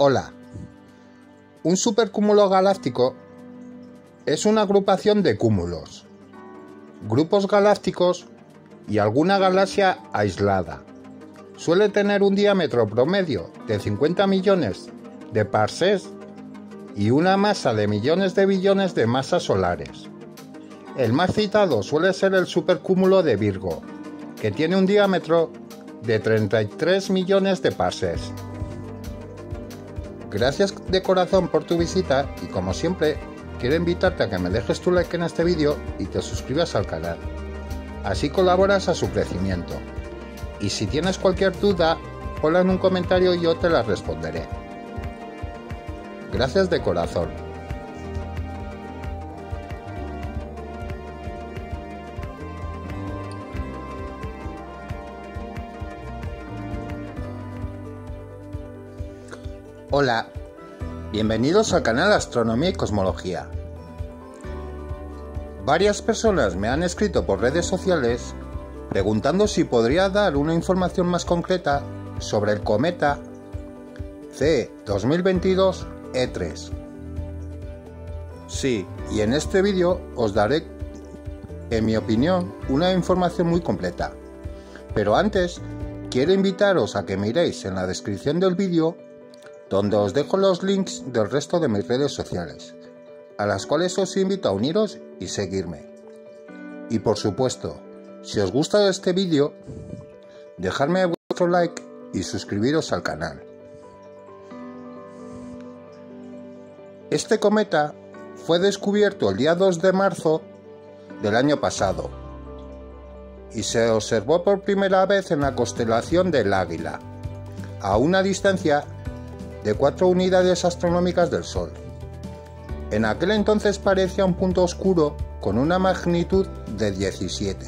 Hola. Un supercúmulo galáctico es una agrupación de cúmulos, grupos galácticos y alguna galaxia aislada. Suele tener un diámetro promedio de 50 millones de parsecs y una masa de millones de billones de masas solares. El más citado suele ser el supercúmulo de Virgo, que tiene un diámetro de 33 millones de parsecs. Gracias de corazón por tu visita y como siempre quiero invitarte a que me dejes tu like en este vídeo y te suscribas al canal. Así colaboras a su crecimiento. Y si tienes cualquier duda, ponla en un comentario y yo te la responderé. Gracias de corazón. Hola, bienvenidos al canal Astronomía y Cosmología. Varias personas me han escrito por redes sociales preguntando si podría dar una información más concreta sobre el cometa C 2022 E3. Sí, y en este vídeo os daré, en mi opinión, una información muy completa. Pero antes, quiero invitaros a que miréis en la descripción del vídeo donde os dejo los links del resto de mis redes sociales, a las cuales os invito a uniros y seguirme. Y por supuesto, si os gusta este vídeo, dejadme vuestro like y suscribiros al canal. Este cometa fue descubierto el día 2 de marzo del año pasado y se observó por primera vez en la constelación del Águila, a una distancia de cuatro unidades astronómicas del Sol. En aquel entonces parecía un punto oscuro con una magnitud de 17.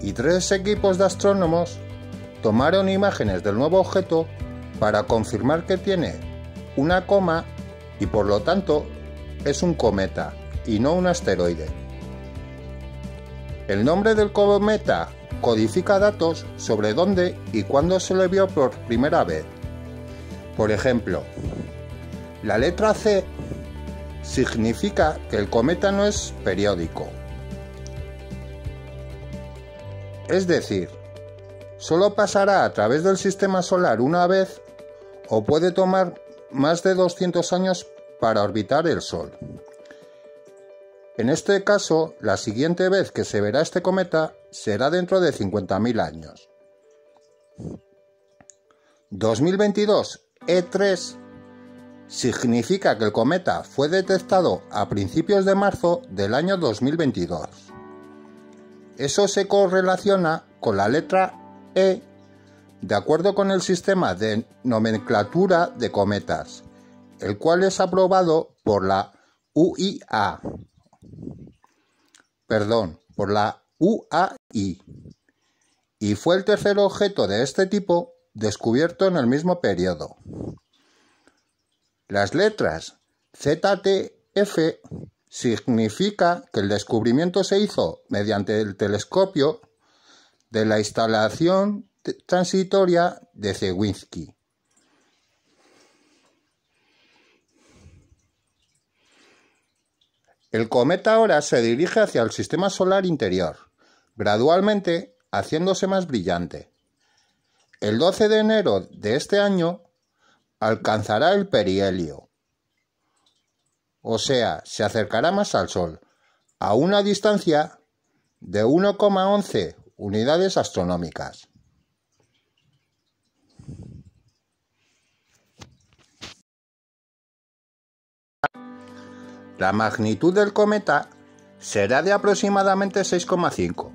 Y tres equipos de astrónomos tomaron imágenes del nuevo objeto para confirmar que tiene una coma y por lo tanto es un cometa y no un asteroide. El nombre del cometa codifica datos sobre dónde y cuándo se le vio por primera vez por ejemplo, la letra C significa que el cometa no es periódico. Es decir, solo pasará a través del sistema solar una vez o puede tomar más de 200 años para orbitar el Sol. En este caso, la siguiente vez que se verá este cometa será dentro de 50.000 años. 2022 e3 significa que el cometa fue detectado a principios de marzo del año 2022. Eso se correlaciona con la letra E de acuerdo con el sistema de nomenclatura de cometas, el cual es aprobado por la UIA. Perdón, por la UAI. Y fue el tercer objeto de este tipo descubierto en el mismo periodo. Las letras ZTF significa que el descubrimiento se hizo mediante el telescopio de la instalación transitoria de Zewinski. El cometa ahora se dirige hacia el sistema solar interior, gradualmente haciéndose más brillante. El 12 de enero de este año alcanzará el perihelio, o sea, se acercará más al Sol, a una distancia de 1,11 unidades astronómicas. La magnitud del cometa será de aproximadamente 6,5.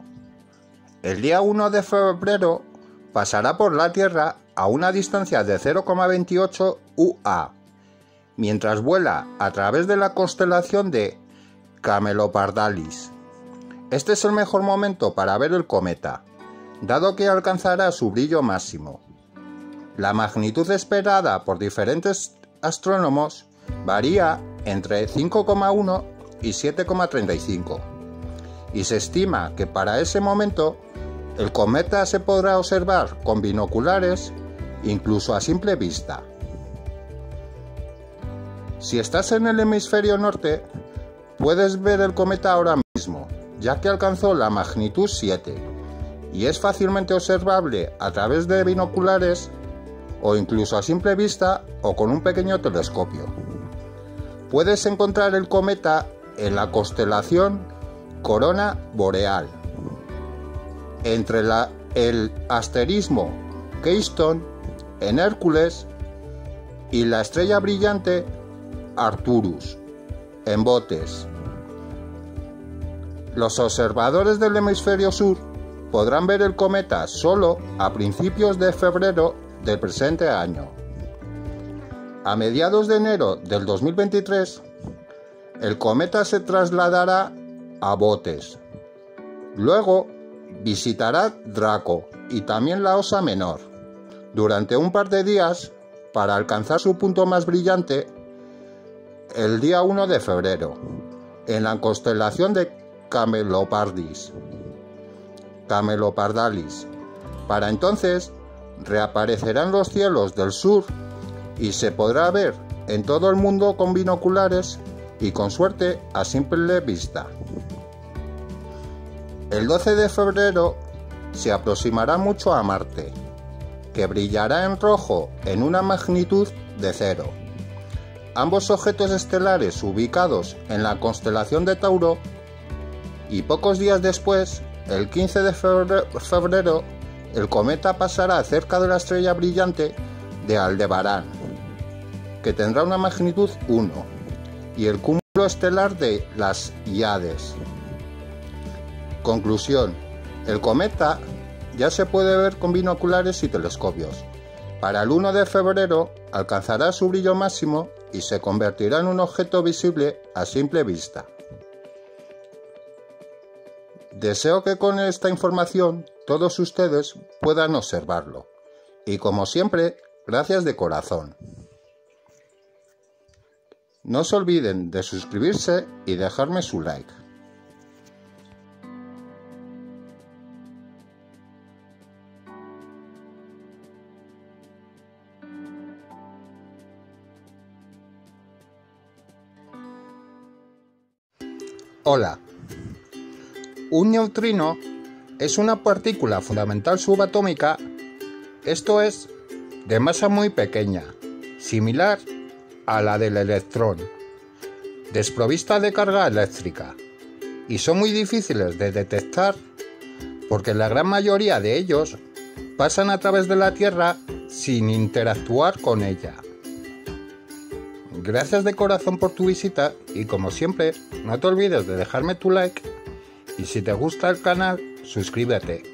El día 1 de febrero pasará por la Tierra a una distancia de 0,28 UA, mientras vuela a través de la constelación de Camelopardalis. Este es el mejor momento para ver el cometa, dado que alcanzará su brillo máximo. La magnitud esperada por diferentes astrónomos varía entre 5,1 y 7,35, y se estima que para ese momento el cometa se podrá observar con binoculares incluso a simple vista. Si estás en el hemisferio norte, puedes ver el cometa ahora mismo, ya que alcanzó la magnitud 7 y es fácilmente observable a través de binoculares o incluso a simple vista o con un pequeño telescopio. Puedes encontrar el cometa en la constelación Corona Boreal, entre el asterismo Keystone en Hércules y la estrella brillante Arcturus en Botes. Los observadores del hemisferio sur podrán ver el cometa solo a principios de febrero del presente año. A mediados de enero del 2023, el cometa se trasladará a Botes. Luego visitará Draco y también la Osa Menor durante un par de días para alcanzar su punto más brillante el día 1 de febrero en la constelación de Camelopardis. Camelopardalis. Para entonces reaparecerán los cielos del sur y se podrá ver en todo el mundo con binoculares y con suerte a simple vista. El 12 de febrero se aproximará mucho a Marte, que brillará en rojo en una magnitud de cero. Ambos objetos estelares ubicados en la constelación de Tauro y pocos días después, el 15 de febrero, el cometa pasará cerca de la estrella brillante de Aldebarán, que tendrá una magnitud 1, y el cúmulo estelar de las Iades. Conclusión. El cometa ya se puede ver con binoculares y telescopios. Para el 1 de febrero alcanzará su brillo máximo y se convertirá en un objeto visible a simple vista. Deseo que con esta información todos ustedes puedan observarlo. Y como siempre, gracias de corazón. No se olviden de suscribirse y dejarme su like. Hola. Un neutrino es una partícula fundamental subatómica, esto es, de masa muy pequeña, similar a la del electrón, desprovista de carga eléctrica, y son muy difíciles de detectar porque la gran mayoría de ellos pasan a través de la Tierra sin interactuar con ella. Gracias de corazón por tu visita y como siempre, no te olvides de dejarme tu like y si te gusta el canal, suscríbete.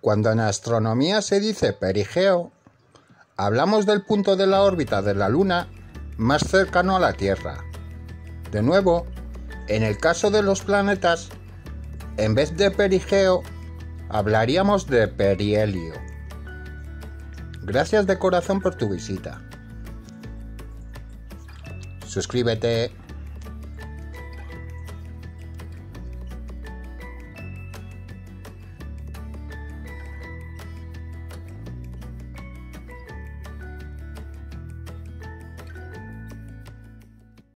Cuando en astronomía se dice perigeo, hablamos del punto de la órbita de la Luna más cercano a la Tierra. De nuevo, en el caso de los planetas, en vez de perigeo, hablaríamos de perihelio. Gracias de corazón por tu visita. Suscríbete.